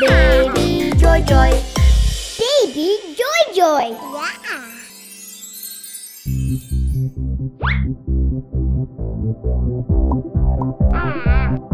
Baby Joy Joy. Baby Joy Joy. Yeah. Baba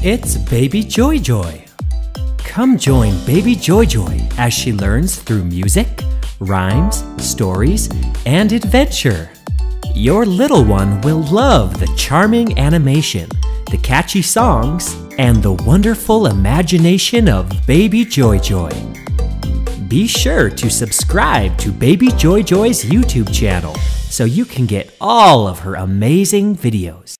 It's Baby Joy Joy. Come join Baby Joy Joy as she learns through music, rhymes, stories, and adventure. Your little one will love the charming animation, the catchy songs, and the wonderful imagination of Baby Joy Joy. Be sure to subscribe to Baby Joy Joy's YouTube channel so you can get all of her amazing videos.